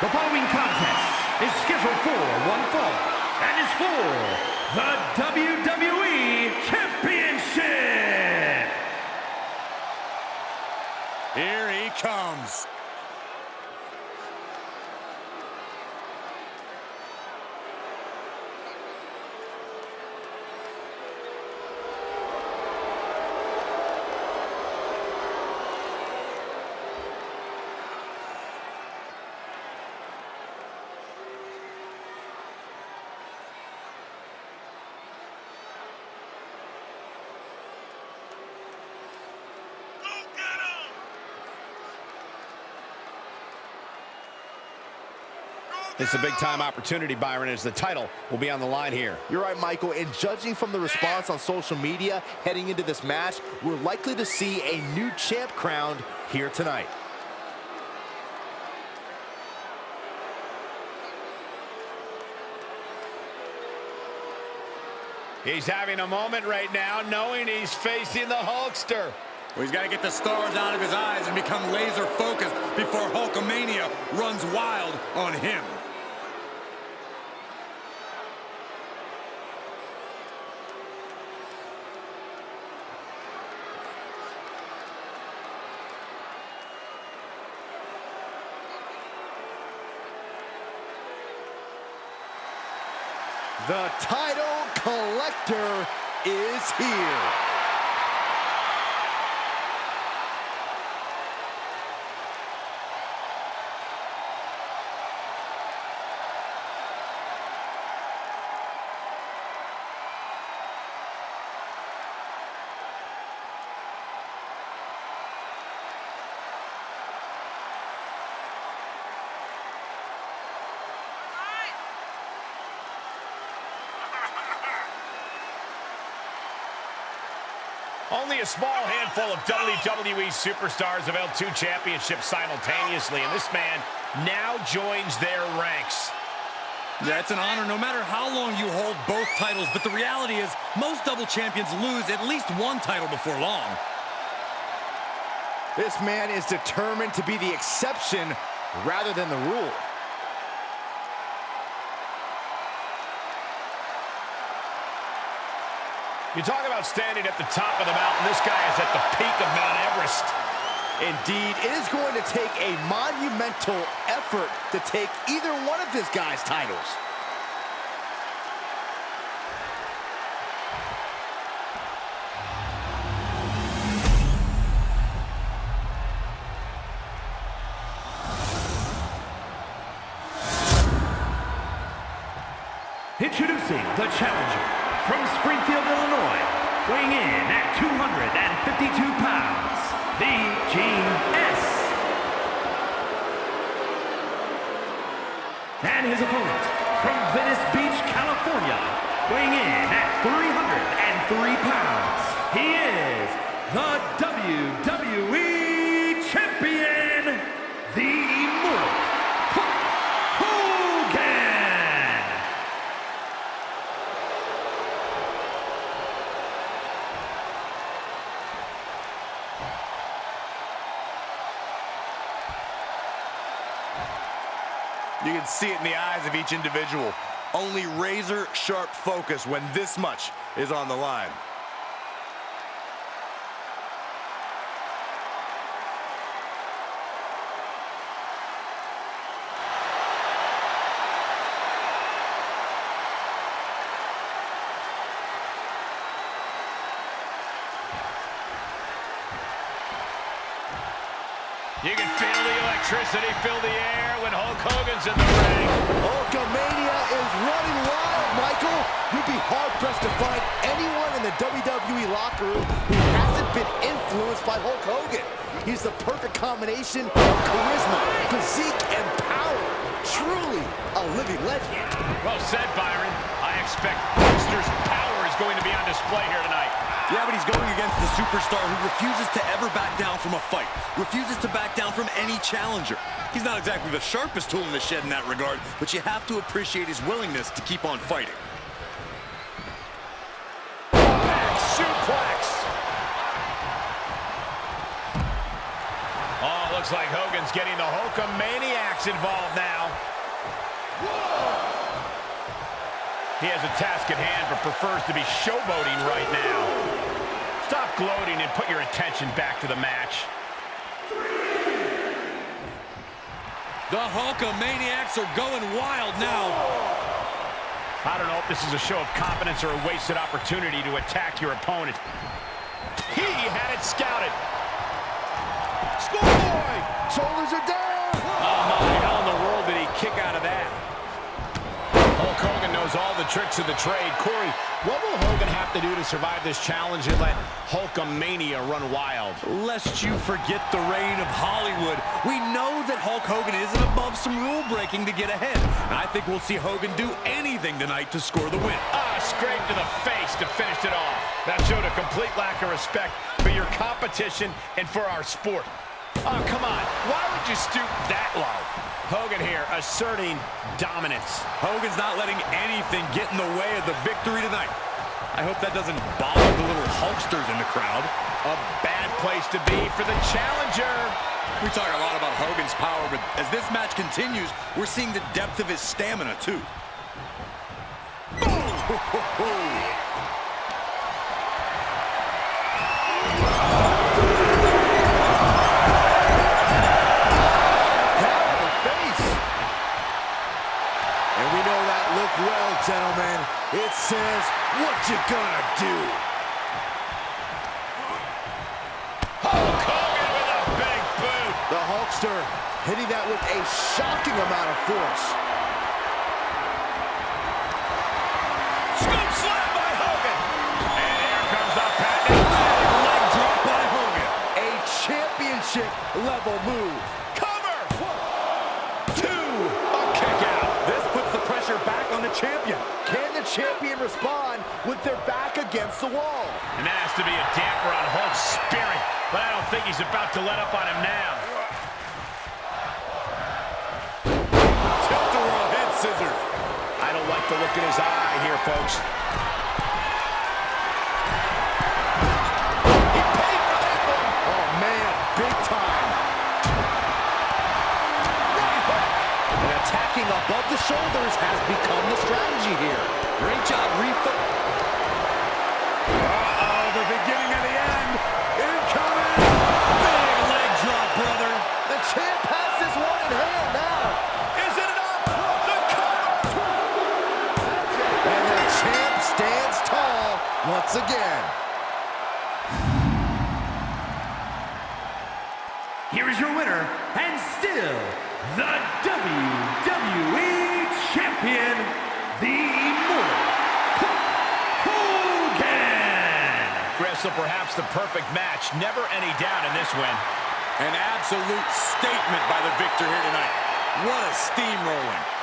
The following contest is scheduled for one fall and is for the WWE Championship. Here he comes. It's a big-time opportunity, Byron, as the title will be on the line here. You're right, Michael, and judging from the response on social media heading into this match, we're likely to see a new champ crowned here tonight. He's having a moment right now, knowing he's facing the Hulkster. Well, he's got to get the stars out of his eyes and become laser focused before Hulkamania runs wild on him. The title collector is here. Only a small handful of WWE superstars have held two championships simultaneously, and this man now joins their ranks. Yeah, it's an honor no matter how long you hold both titles, but the reality is most double champions lose at least one title before long. This man is determined to be the exception rather than the rule. You talk about standing at the top of the mountain. This guy is at the peak of Mount Everest. Indeed, it is going to take a monumental effort to take either one of this guy's titles. Introducing the challenger from Springfield, Illinois, weighing in at 252 pounds, the Gene S. And his opponent from Venice Beach, California, weighing in at 303 pounds, he is the WWE Champion, the see it in the eyes of each individual. Only razor sharp focus when this much is on the line. You can feel the electricity fill the air when Hulk Hogan's in the ring. Hulkamania is running wild, Michael. You'd be hard-pressed to find anyone in the WWE locker room who hasn't been influenced by Hulk Hogan. He's the perfect combination of charisma, physique, and power. Truly a living legend. Well said, Byron. I expect Hulkster's power is going to be on display here tonight. Yeah, but he's going against the superstar who refuses to ever back down from a fight, refuses to back down from any challenger. He's not exactly the sharpest tool in the shed in that regard, but you have to appreciate his willingness to keep on fighting. Back suplex. Oh, looks like Hogan's getting the Hulkamaniacs involved now. He has a task at hand, but prefers to be showboating right now. Stop gloating and put your attention back to the match. The Hulkamaniacs are going wild now. I don't know if this is a show of confidence or a wasted opportunity to attack your opponent. He had it scouted. Schoolboy! Shoulders are down! Oh, my, how in the world did he kick out of that? Hulk Hogan knows all the tricks of the trade. Corey, what will Hogan have to do to survive this challenge and let Hulkamania run wild? Lest you forget the reign of Hollywood. We know that Hulk Hogan isn't above some rule breaking to get ahead. And I think we'll see Hogan do anything tonight to score the win. Ah, scrape to the face to finish it off. That showed a complete lack of respect for your competition and for our sport. Oh, come on. Why would you stoop that low? Hogan here asserting dominance. Hogan's not letting anything get in the way of the victory tonight. I hope that doesn't bother the little Hulksters in the crowd. A bad place to be for the challenger. We talk a lot about Hogan's power, but as this match continues, we're seeing the depth of his stamina, too. gentlemen. It says, what you gonna do? Hulk Hogan with a big boot. The Hulkster hitting that with a shocking amount of force. Scoop slam by Hogan. And here comes the patent leg drop by Hogan. A championship level move. Champion. Can the champion respond with their back against the wall? And that has to be a damper on Hulk's spirit, but I don't think he's about to let up on him now. Tilt-a-whirl head scissors. I don't like the look in his eye here, folks. Shoulders has become the strategy here. Great job, Refa. Uh-oh, the beginning of the end. Incoming. Big leg drop, brother. The champ has this one in hand now. Is it enough? The cover! And the champ stands tall once again. Here is your winner, and still the WWE Champion, the Immortal Hulk Hogan. Wrestle perhaps the perfect match. Never any doubt in this win. An absolute statement by the victor here tonight. What a steamrolling.